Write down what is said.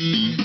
Mm-hmm.